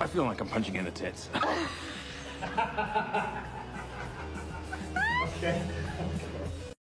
I feel like I'm punching in the tits. okay.